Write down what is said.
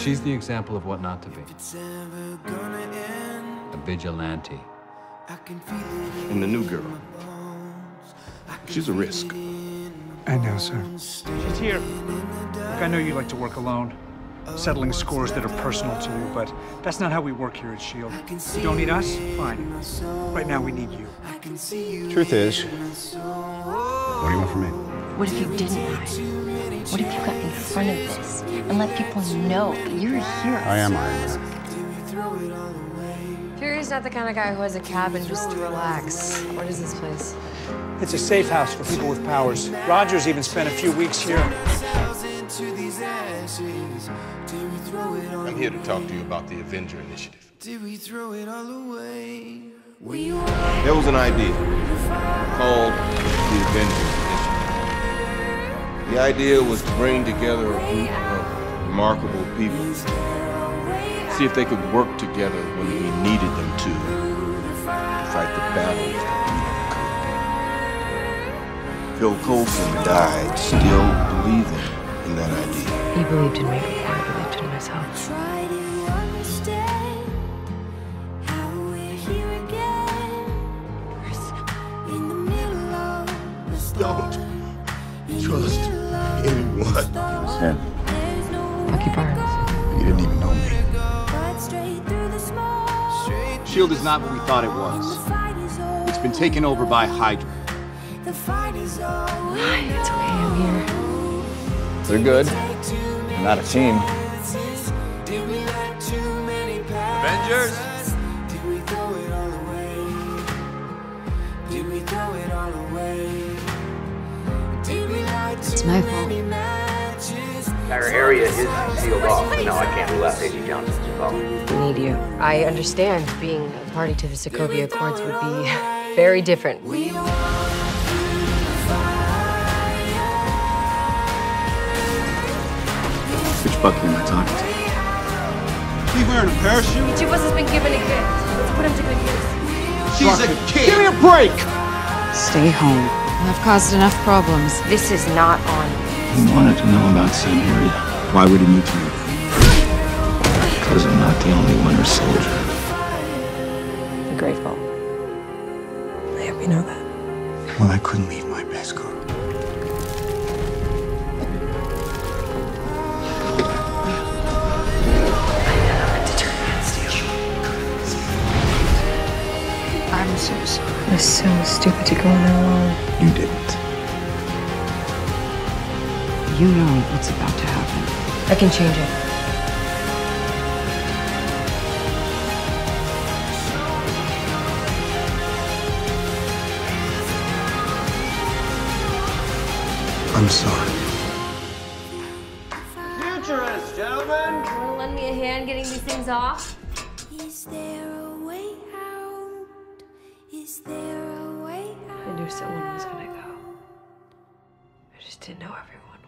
She's the example of what not to be. A vigilante. And the new girl. She's a risk. I know, sir. She's here. Look, I know you like to work alone, settling scores that are personal to you, but that's not how we work here at S.H.I.E.L.D. You don't need us? Fine. Right now, we need you. Truth is, what do you want from me? What if you didn't hide? What if you got in front of this and let people know that you're a hero? I am Iron Man. Fury's not the kind of guy who has a cabin just to relax. What is this place? It's a safe house for people with powers. Rogers even spent a few weeks here. I'm here to talk to you about the Avenger Initiative. There was an idea called the Avenger Initiative. The idea was to bring together a group of remarkable people, see if they could work together when we needed them to, to fight the battles that we Phil Coulson died still believing in that idea. He believed in me before I believed in myself. Don't trust anyone. Sam. Bucky Barnes. You didn't even know me. S.H.I.E.L.D. is not what we thought it was. It's been taken over by Hydra. Hi, it's okay, I'm here. They're good. They're not a team. Avengers! It's my fault. Our area is sealed off, but now I can't rule out Daisy Johnson's involvement. We need you. I understand being a party to the Sokovia Accords would be very different. Which Bucky am I talking to? He wearing a parachute? Each of us has been given a gift. Let's put him to good use. She's a kid. Give me a break! Stay home. I've caused enough problems. This is not on. He wanted to know about Siberia. Why would he need to know? Because I'm not the only winter soldier. I'm grateful. I hope you know that. Well, I couldn't leave my best girl. I'm so sorry. It was so I was so stupid to go in there alone. You didn't. You know what's about to happen. I can change it. I'm sorry. Futurist, gentlemen! You Want to lend me a hand getting these things off? Is there a way out? Is there a way out? I knew someone was gonna go. I just didn't know everyone.